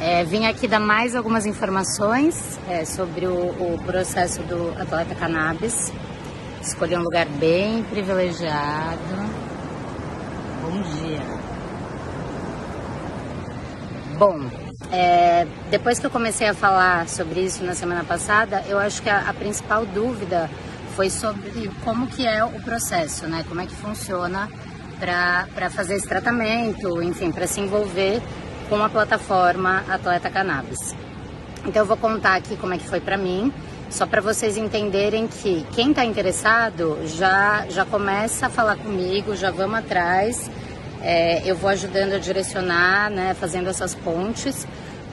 É, vim aqui dar mais algumas informações é, sobre o, o, processo do atleta cannabis. Escolhi um lugar bem privilegiado. Bom dia. Bom, é, depois que eu comecei a falar sobre isso na semana passada, eu acho que a, a principal dúvida foi sobre como que é o processo, né? Como é que funciona para fazer esse tratamento, enfim, para se envolver com a plataforma Atleta Cannabis. Então eu vou contar aqui como é que foi para mim, só para vocês entenderem que quem está interessado já já começa a falar comigo, já vamos atrás. É, eu vou ajudando a direcionar, né, fazendo essas pontes,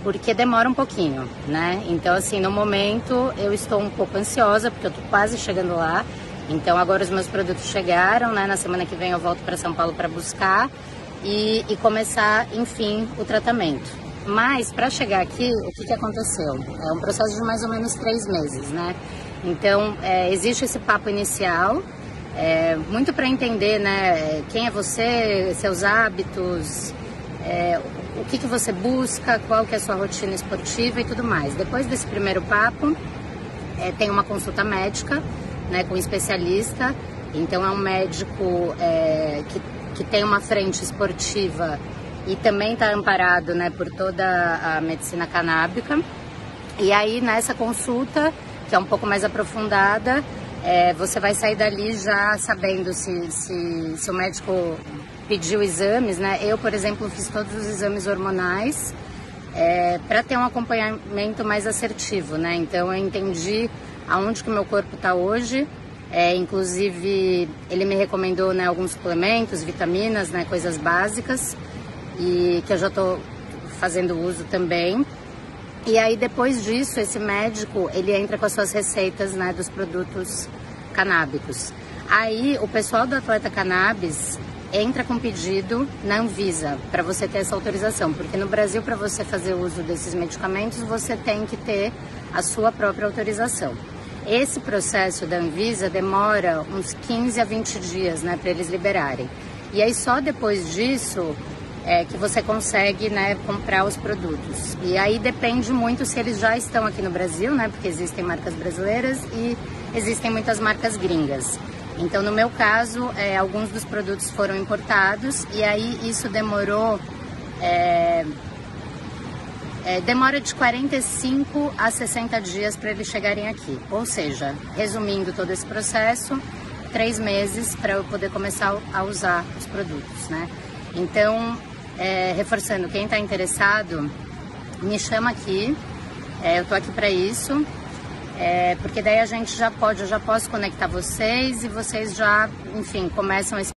porque demora um pouquinho, né? Então assim, no momento eu estou um pouco ansiosa porque eu estou quase chegando lá. Então agora os meus produtos chegaram, né? Na semana que vem eu volto para São Paulo para buscar e, e começar, enfim, o tratamento. Mas para chegar aqui, o que, que aconteceu? É um processo de mais ou menos três meses, né? Então é, existe esse papo inicial, é, muito para entender, né? Quem é você, seus hábitos, é, o que, que você busca, qual que é a sua rotina esportiva e tudo mais. Depois desse primeiro papo, é, tem uma consulta médica, né, com especialista. Então é um médico é, que que tem uma frente esportiva e também está amparado né, por toda a medicina canábica. E aí nessa consulta, que é um pouco mais aprofundada, é, você vai sair dali já sabendo se, se, se o médico pediu exames, né? Eu, por exemplo, fiz todos os exames hormonais é, para ter um acompanhamento mais assertivo, né? Então eu entendi aonde que o meu corpo está hoje é, inclusive, ele me recomendou né, alguns suplementos, vitaminas, né, coisas básicas, e que eu já estou fazendo uso também. E aí, depois disso, esse médico, ele entra com as suas receitas né, dos produtos canábicos. Aí, o pessoal do Atleta Cannabis entra com pedido na Anvisa para você ter essa autorização, porque no Brasil, para você fazer uso desses medicamentos, você tem que ter a sua própria autorização. Esse processo da Anvisa demora uns 15 a 20 dias, né, para eles liberarem. E aí só depois disso é que você consegue, né, comprar os produtos. E aí depende muito se eles já estão aqui no Brasil, né, porque existem marcas brasileiras e existem muitas marcas gringas. Então, no meu caso, é, alguns dos produtos foram importados e aí isso demorou é, é, demora de 45 a 60 dias para eles chegarem aqui. Ou seja, resumindo todo esse processo, três meses para eu poder começar a usar os produtos, né? Então, é, reforçando, quem está interessado, me chama aqui. É, eu estou aqui para isso. É, porque daí a gente já pode, eu já posso conectar vocês e vocês já, enfim, começam esse